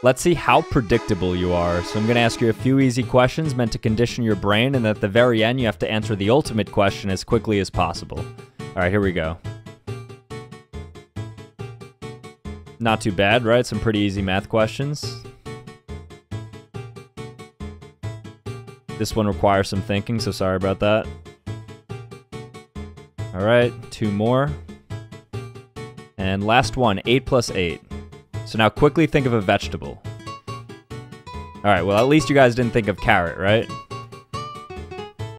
Let's see how predictable you are. So I'm going to ask you a few easy questions meant to condition your brain, and at the very end, you have to answer the ultimate question as quickly as possible. All right, here we go. Not too bad, right? Some pretty easy math questions. This one requires some thinking, so sorry about that. All right, two more. And last one, 8 plus 8. So now quickly think of a vegetable. All right, well, at least you guys didn't think of carrot, right?